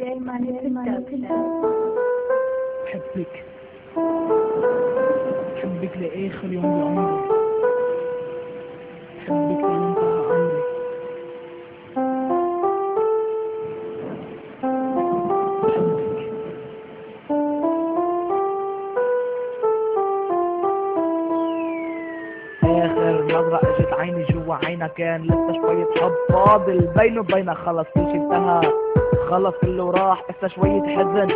تتكلم بحبك بحبك لآخر يوم بعمري بحبك لين انتهى عمري. بحبك آخر نظرة إجت عيني جوا عينها كان لسه شوية حب فاضل بينه وبينها خلص كل شي انتهى. خلص كله راح لسه شوية حزن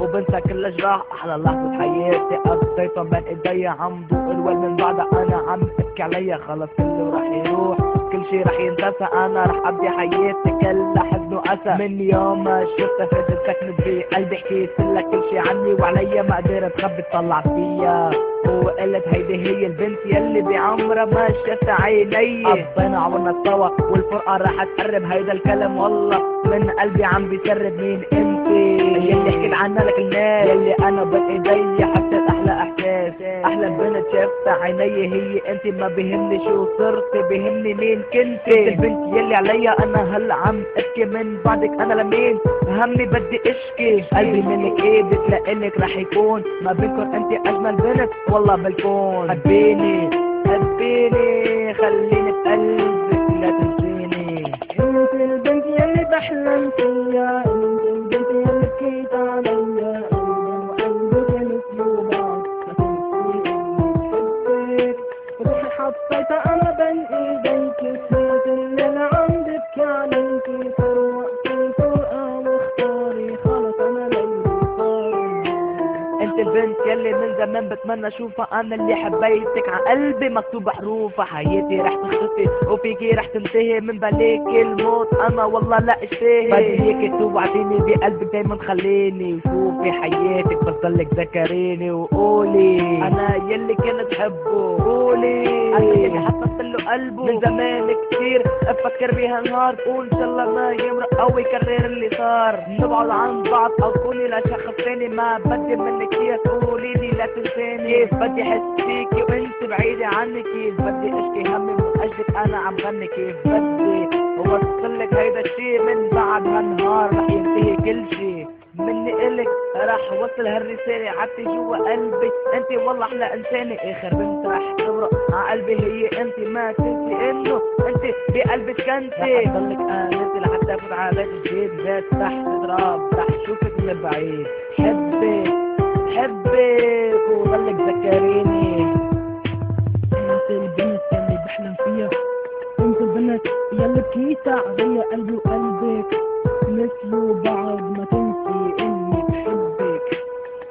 وبنسى كل جراح أحلى لحظة حياتي قضيتها بين إيديا عم ضوء الويل من بعدها أنا عم أبكي عليا. خلص كله راح يروح. كل شي راح ينتسى أنا راح أقضي حياتي كلها حزن واسى من يوم ما شفتها فضلت سكنت بقلبي حكيت لها كل شي عني وعليا. ما قدرت خبي تطلع فيا. وقلت هيدي هي البنت يلي بعمرها ما شفت عيني. قضينا عمرنا سوا والفرقة راح تقرب هيدا الكلام والله. من قلبي عم بيسرب مين انت يلي حكيت عنها لك الناس. يلي أنا بين ايدي حسيت أحلى بنت شفتها عيني هي أنت ما بيهمني شو صرت بيهمني مين؟ كنت البنت يلي عليا أنا هلا عم أبكي من بعدك؟ أنا لمين؟ همي بدي إشكي. قلبي منك إيدك لإلك رح يكون. ما بينكم أنت أجمل بنت؟ والله بالكون. حبيني حبيني خليني بقلبك انت البنت يلي من زمان بتمنى اشوفها أنا اللي حبيتك. ع قلبي مكتوب حروفها حياتي رح تختفي وفيكي رح تنتهي. من بالك الموت أنا والله لا اشتهي. بدي اياكي توعديني بقلبك دايما خليني وشوفي حياتك. بس ضلك ذكريني وقولي. أنا يلي كنت حبه قولي. أنا يلي حطيت له قلبه. من زمان كتير أفكر بيها نهار. قول ان شاء الله ما يمرق أو يكرر اللي صار. نبعد عن بعض أو تكوني لشخص تاني. ما بدي منك كتير تقولي لي لا تنساني. كيف بدي أحس فيكي وأنت بعيدة عني؟ كيف بدي أشكي همي من اجلك أنا عم غني؟ كيف بدي اوصلك هيدا الشي من بعد هالنهار؟ رح ينتهي كل شي. مني إلك راح وصل هالرسالة عدتي جوا قلبي. أنت والله أحلى إنسانة. آخر بنت راح تمرق ع قلبي. هي أنت ما تنسي إنه أنت بقلبك كنتي رح أضلك انت لحتى افوت على بيت الجيب. ذات تحت تراب رح شوفك من بعيد. حبك حبك وضلك ذكريني. انت البنت يلي بحلم فيها. انت البنت يلي بكيت عليا قلبي وقلبك. مثلوا بعض ما تنسي إني بحبك.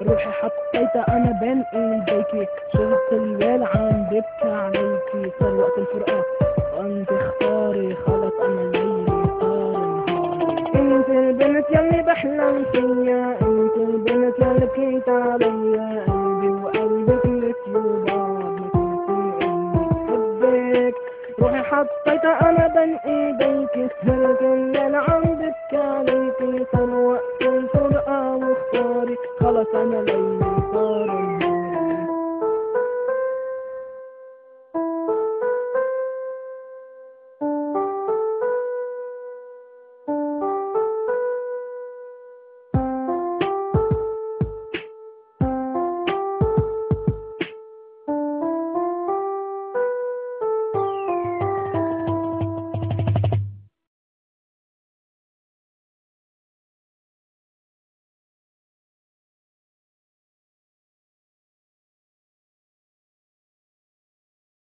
روحي حطيتها أنا بين إيديكي. شفت الليل عم ببكي عليكي. صار وقت الفرقة. وانت اختاري خلص أنا ليلي صار نهاري انت البنت يلي بحلم فيها انت البنت يلي بكيت عليا قلبي وقلبك اني بحبك روحي حطيتها أنا بين ايديك سهرت الليل عم ببكي عليكي صار وقت الفرقة واختاري خلص أنا النهار